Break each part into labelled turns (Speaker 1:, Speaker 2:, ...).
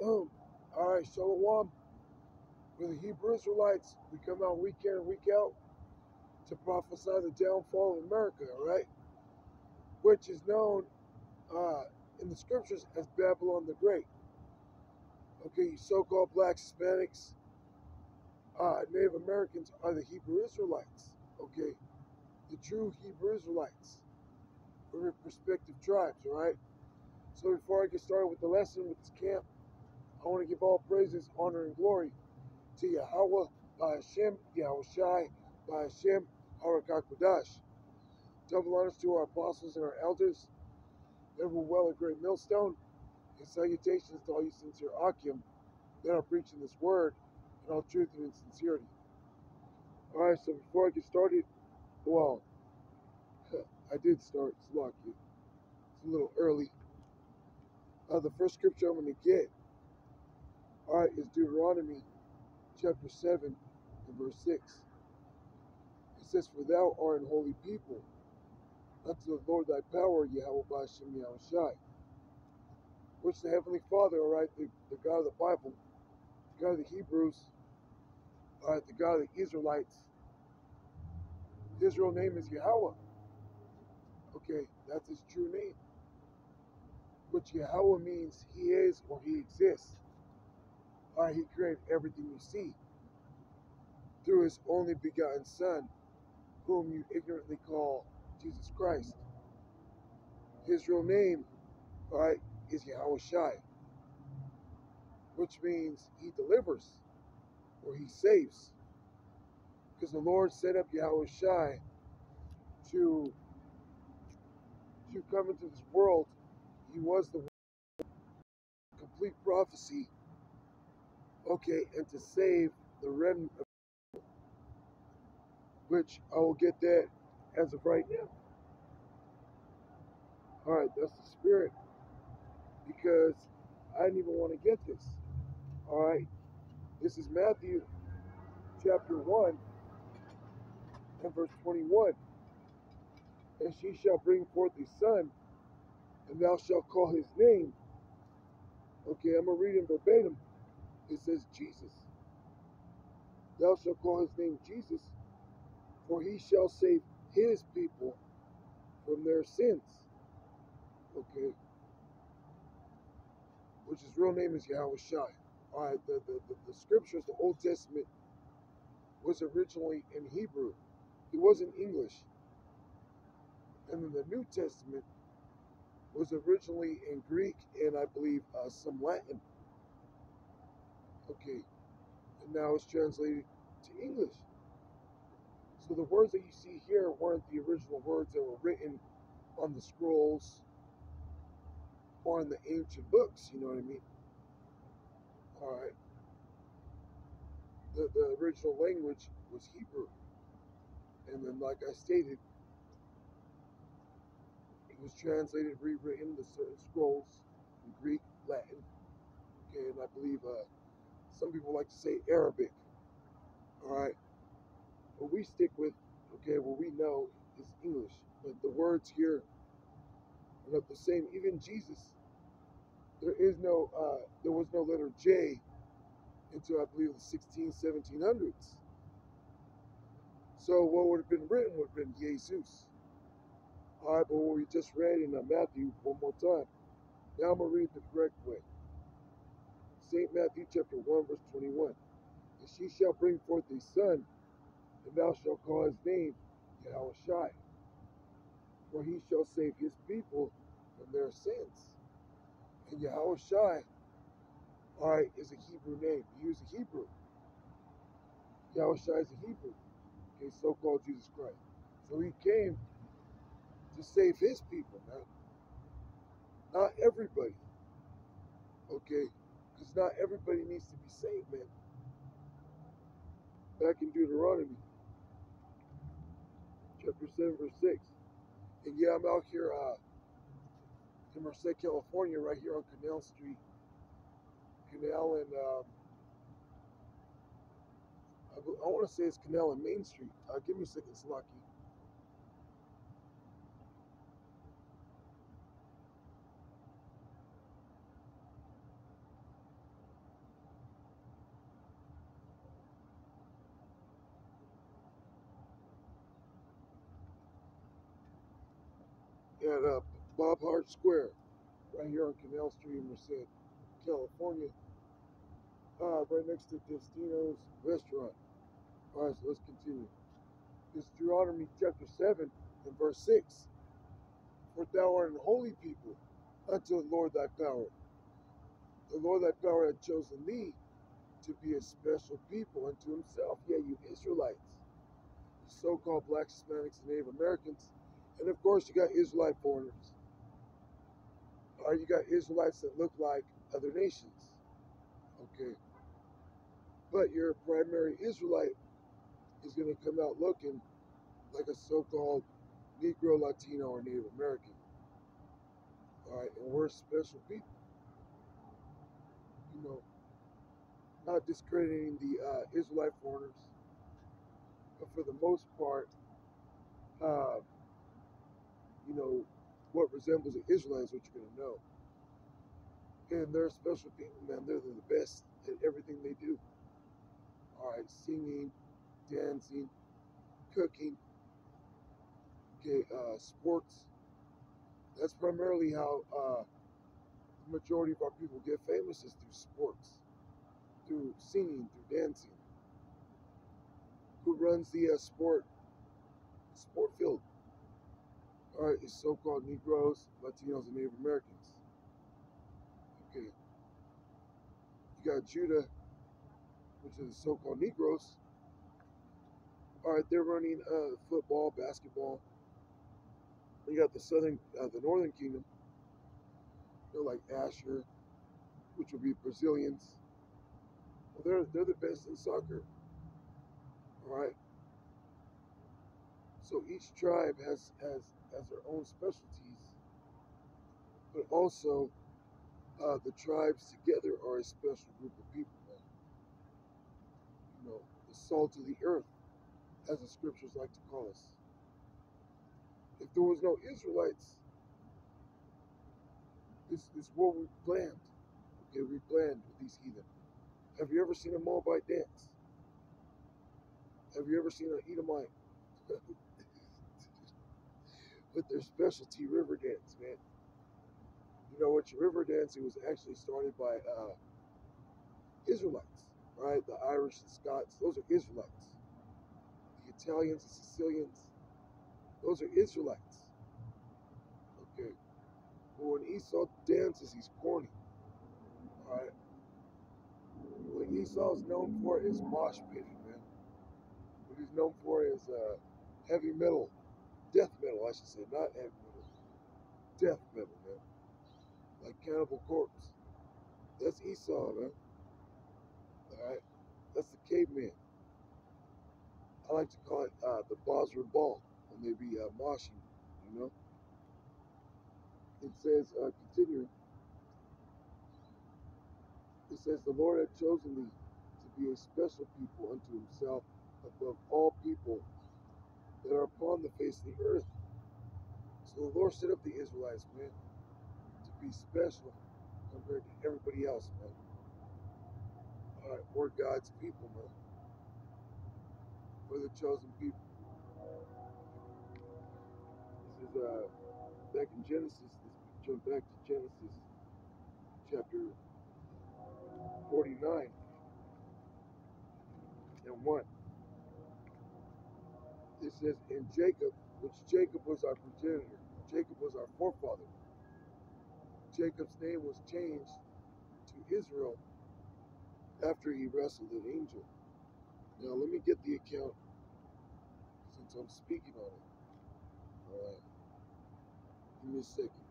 Speaker 1: All right, Shalom. We're the Hebrew Israelites. We come out week in and week out to prophesy the downfall of America, all right? Which is known uh, in the scriptures as Babylon the Great. Okay, so called black Hispanics, uh, Native Americans are the Hebrew Israelites. Okay, the true Hebrew Israelites from your respective tribes, all right? So before I get started with the lesson with this camp, I want to give all praises, honor, and glory to Yahweh, by Hashem, Yahweh Shai, by Hashem, Harakak Kodash. Double honors to our apostles and our elders, everyone well at Great Millstone, and salutations to all you sincere Akim that are preaching this word in all truth and in sincerity. All right, so before I get started, well, I did start, it's. It's a little early. Uh, the first scripture I'm going to get, all right, it's Deuteronomy chapter 7 and verse 6. It says, For thou art an holy people unto the Lord thy power, Yahweh Bashem Yahweh Shai. Which the Heavenly Father, all right, the, the God of the Bible, the God of the Hebrews, all right, the God of the Israelites, his real name is Yahweh. Okay, that's his true name. Which Yahweh means he is or he exists. Right, he created everything you see through his only begotten Son, whom you ignorantly call Jesus Christ. His real name, right, is Yahweh Shai, which means he delivers or he saves. Because the Lord set up Yahweh Shai to, to come into this world. He was the complete prophecy, okay, and to save the remnant of which I will get that as of right now. All right, that's the spirit because I didn't even want to get this. All right, this is Matthew chapter 1 and verse 21. And she shall bring forth a son, and thou shalt call his name. Okay, I'm going to read him verbatim. It says Jesus. Thou shalt call his name Jesus, for he shall save his people from their sins. Okay. Which his real name is Yahweh Shai. All right, the, the, the, the scriptures, the Old Testament, was originally in Hebrew. It wasn't English. And then the New Testament was originally in Greek and I believe uh, some Latin. Okay. And now it's translated to English. So the words that you see here weren't the original words that were written on the scrolls or in the ancient books, you know what I mean? All right. The, the original language was Hebrew. And then, like I stated, it was translated, rewritten to certain scrolls in Greek, Latin, okay, and I believe uh, some people like to say Arabic. All right. But we stick with, okay, what we know is English. But the words here are not the same. Even Jesus, there is no, uh, there was no letter J until I believe the 16, 1700s. So what would have been written would have been Jesus. All right, but what we just read in uh, Matthew one more time. Now I'm going to read the correct way. Chapter 1, verse 21. And she shall bring forth a son, and thou shalt call his name Yahweh Shai. For he shall save his people from their sins. And Yahweh Shai, all right, is a Hebrew name. He was a Hebrew. Yahweh Shai is a Hebrew. Okay, so-called Jesus Christ. So he came to save his people, man. Not everybody. Okay? Because not everybody needs to be saved, man. Back in Deuteronomy, chapter 7, verse 6. And yeah, I'm out here uh, in Merced, California, right here on Canal Street. Canal and, um, I, I want to say it's Canal and Main Street. Uh, give me a second, Slocky. At uh, Bob Hart Square, right here on Canal Street in Merced, California, uh, right next to Destino's restaurant. All right, so let's continue. Is Deuteronomy chapter 7 and verse 6. For thou art an holy people unto the Lord thy power. The Lord thy power hath chosen thee to be a special people unto himself. Yeah, you Israelites, so called black Hispanics and Native Americans. And of course, you got Israelite foreigners. Or you got Israelites that look like other nations. Okay. But your primary Israelite is going to come out looking like a so called Negro, Latino, or Native American. All right. And we're special people. You know, not discrediting the uh, Israelite foreigners, but for the most part, uh, you know, what resembles an Israelite is what you're going to know. And they're special people, man. They're the best at everything they do. All right, singing, dancing, cooking, okay, uh, sports. That's primarily how uh, the majority of our people get famous is through sports, through singing, through dancing. Who runs the uh, sport sport field? All right, is so-called Negroes, Latinos, and Native Americans. Okay, you got Judah, which is so-called Negroes. All right, they're running uh, football, basketball. You got the southern, uh, the northern kingdom. They're like Asher, which would be Brazilians. Well, they're they're the best in soccer. All right. So each tribe has has has their own specialties, but also uh, the tribes together are a special group of people, man. You know, the salt of the earth, as the scriptures like to call us. If there was no Israelites, this this world would be bland. Okay, we bland with these heathen. Have you ever seen a Moabite dance? Have you ever seen an Edomite with their specialty river dance, man? You know what? River dancing was actually started by uh, Israelites, right? The Irish and Scots, those are Israelites. The Italians and Sicilians, those are Israelites. Okay. But when Esau dances, he's corny. All right. What Esau's known for is mosh pitting, man. What he's known for is uh, heavy metal, death metal, I should say, not heavy metal, death metal, man. Like Cannibal Corpse. That's Esau, man. All right. That's the caveman. I like to call it uh, the Basra Ball when they be uh, moshing, you know. It says, uh, continuing, it says, The Lord had chosen thee to be a special people unto himself above all people that are upon the face of the earth. So the Lord set up the Israelites, man, to be special compared to everybody else, man. All right, we're God's people, man. We're the chosen people. This is uh back in Genesis. Let's jump back to Genesis chapter 49 and 1. It says, In Jacob, which Jacob was our progenitor, Jacob was our forefather. Jacob's name was changed to Israel after he wrestled an angel. Now, let me get the account since I'm speaking on it. All right. Give me a second.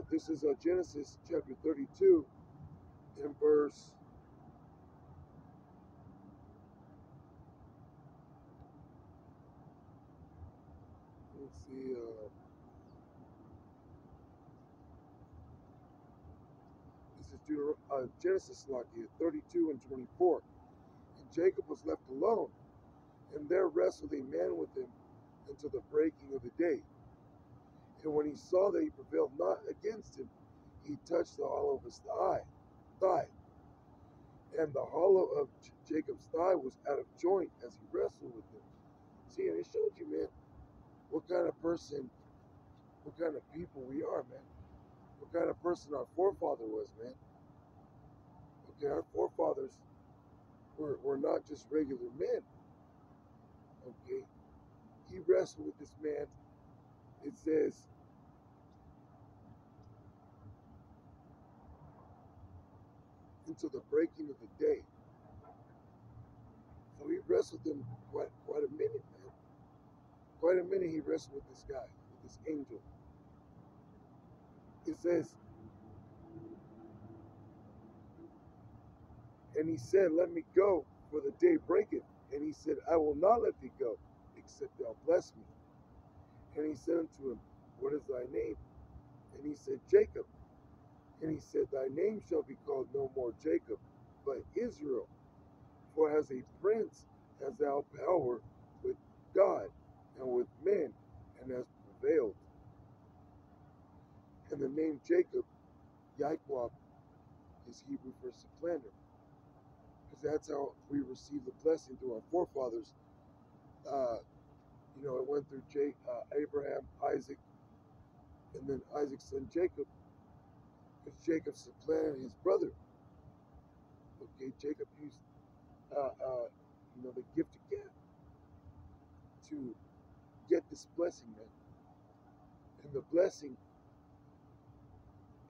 Speaker 1: Right, this is uh, Genesis chapter 32 and verse. Uh, this is Deuter- uh, Genesis, like 32 and 24. And Jacob was left alone, and there wrestled a man with him until the breaking of the day. And when he saw that he prevailed not against him, he touched the hollow of his thigh, thigh, and the hollow of Jacob's thigh was out of joint as he wrestled with him. See, and it showed you, man, what kind of person, what kind of people we are, man. What kind of person our forefather was, man. Okay, our forefathers were, were not just regular men. Okay, he wrestled with this man. It says until the breaking of the day. So he wrestled him quite quite a minute, man. Quite a minute he wrestled with this guy, with this angel. It says, and he said, Let me go, for the day breaketh. And he said, I will not let thee go, except thou bless me. And he said unto him, What is thy name? And he said, Jacob. And he said, Thy name shall be called no more Jacob, but Israel. For as a prince hast thou power with God and with men, and hast prevailed. And the name Jacob, Yaquab, is Hebrew for supplanter. Because that's how we receive the blessing through our forefathers. Uh, you know, it went through uh, Abraham, Isaac, and then Isaac's son Jacob because Jacob supplanted his brother. Okay, Jacob used, uh, uh, you know, the gift of to get this blessing, man. And the blessing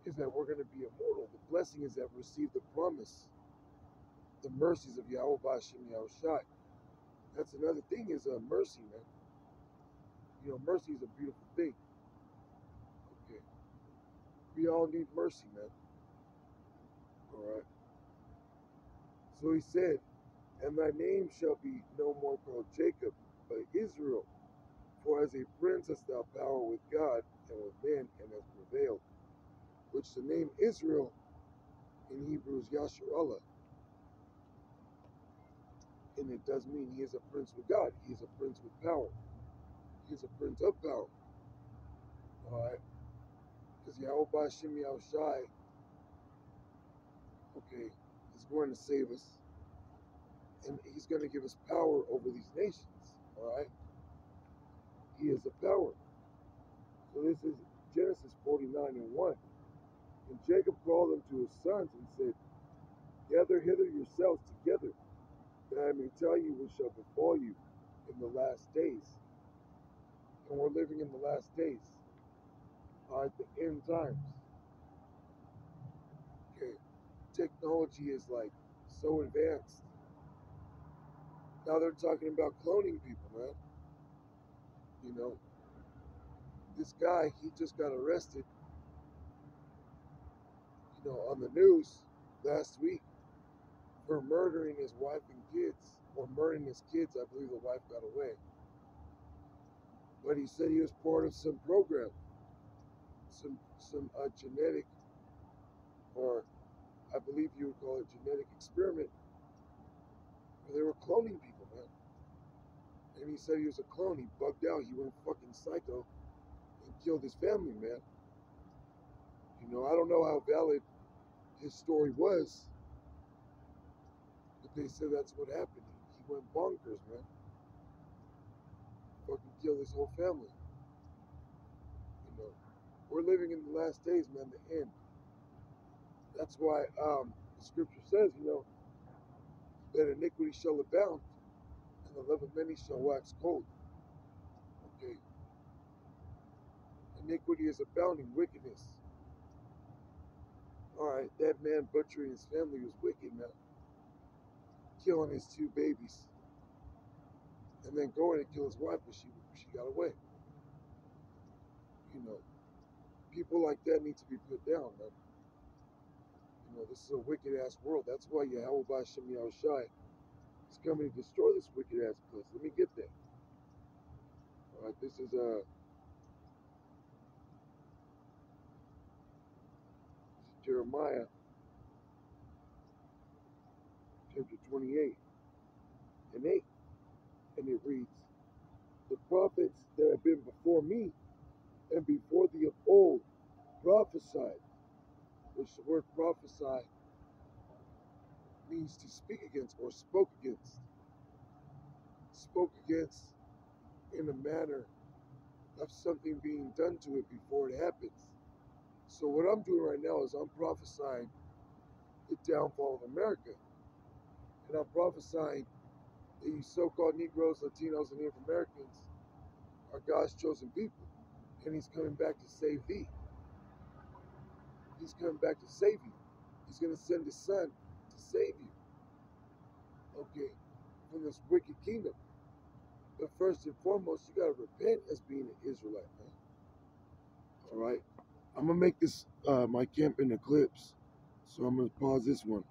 Speaker 1: is that we're going to be immortal. The blessing is that we receive the promise, the mercies of Yahweh Bashem Yahushai. That's another thing is uh, mercy, man. You know, mercy is a beautiful thing. Okay, we all need mercy, man. All right. So he said, And thy name shall be no more called Jacob, but Israel. For as a prince hast thou power with God and with men, and hast prevailed. Which the name Israel in Hebrew is Yasharallah. And it does mean he is a prince with God. He is a prince with power. He is a prince of power. Alright? Because Yahweh Shem Yahushai, okay, is going to save us. And he's going to give us power over these nations. Alright? He is a power. So this is Genesis 49 and 1. And Jacob called unto his sons and said, Gather hither yourselves together, that I may tell you what shall befall you in the last days. And we're living in the last days, at the end times. Okay, technology is like so advanced. Now they're talking about cloning people, man. You know, this guy, he just got arrested, you know, on the news last week for murdering his wife and kids, or murdering his kids. I believe the wife got away. But he said he was part of some program, some some uh, genetic, or I believe you would call it genetic experiment, where they were cloning people, man. And he said he was a clone. He bugged out. He went fucking psycho and killed his family, man. You know, I don't know how valid his story was, but they said that's what happened. He went bonkers, man. Fucking killed his whole family. You know, we're living in the last days, man. The end. That's why um, the scripture says, you know, that iniquity shall abound, and the love of many shall wax cold. Okay. Iniquity is abounding, wickedness. All right, that man butchering his family was wicked, man. Killing his two babies, and then going and kill his wife, but she she got away. You know, people like that need to be put down, man. You know, this is a wicked ass world. That's why Yahweh Bashem Yahushai is coming to destroy this wicked ass place. Let me get there. All right, this is uh Jeremiah chapter 28 and 8, and it reads, "The prophets that have been before me and before the of old prophesied, which the word prophesy means to speak against or spoke against. Spoke against in a manner of something being done to it before it happens. So what I'm doing right now is I'm prophesying the downfall of America. And I'm prophesying you so-called Negroes, Latinos, and Native Americans are God's chosen people. And he's coming back to save thee. He's coming back to save you. He's going to send his son to save you. Okay, from this wicked kingdom. But first and foremost, you got to repent as being an Israelite, man. All right. I'm gonna make this uh, my camp in eclipse, so I'm gonna pause this one.